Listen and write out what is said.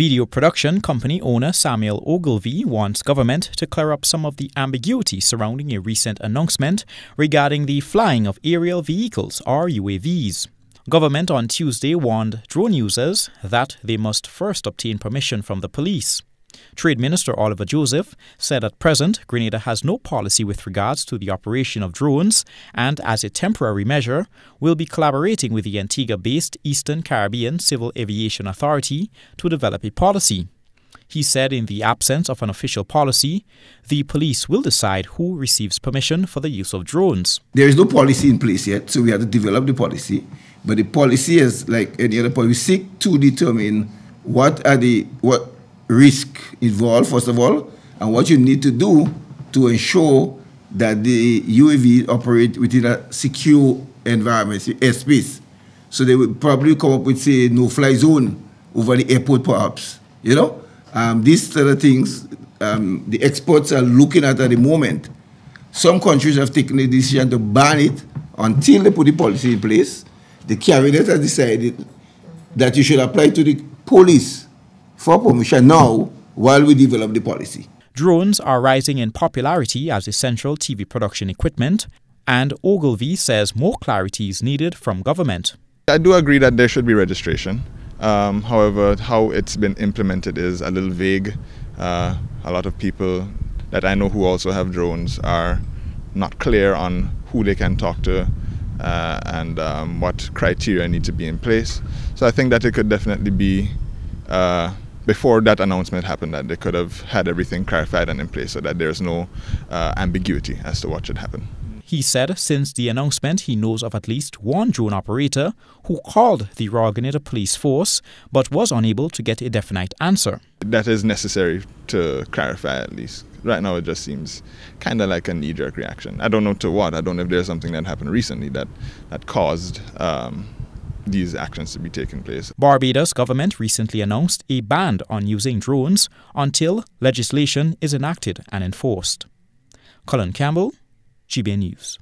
Video production company owner Samuel Ogilvie wants government to clear up some of the ambiguity surrounding a recent announcement regarding the flying of aerial vehicles or UAVs. Government on Tuesday warned drone users that they must first obtain permission from the police. Trade Minister Oliver Joseph said at present Grenada has no policy with regards to the operation of drones and, as a temporary measure, will be collaborating with the Antigua based Eastern Caribbean Civil Aviation Authority to develop a policy. He said, in the absence of an official policy, the police will decide who receives permission for the use of drones. There is no policy in place yet, so we have to develop the policy. But the policy is like any other policy. We seek to determine what are the what risk involved, first of all, and what you need to do to ensure that the UAV operate within a secure environment, airspace. So they would probably come up with, say, no-fly zone over the airport, perhaps. You know, um, these sort of things um, the experts are looking at at the moment. Some countries have taken the decision to ban it until they put the policy in place. The cabinet has decided that you should apply to the police for permission now while we develop the policy. Drones are rising in popularity as essential TV production equipment, and Ogilvie says more clarity is needed from government. I do agree that there should be registration. Um, however, how it's been implemented is a little vague. Uh, a lot of people that I know who also have drones are not clear on who they can talk to uh, and um, what criteria need to be in place. So I think that it could definitely be uh, before that announcement happened that they could have had everything clarified and in place so that there's no uh, ambiguity as to what should happen. He said since the announcement, he knows of at least one drone operator who called the Grenada Police Force but was unable to get a definite answer. That is necessary to clarify at least. Right now, it just seems kind of like a knee jerk reaction. I don't know to what. I don't know if there's something that happened recently that, that caused. Um, these actions to be taking place. Barbados government recently announced a ban on using drones until legislation is enacted and enforced. Colin Campbell, GBN News.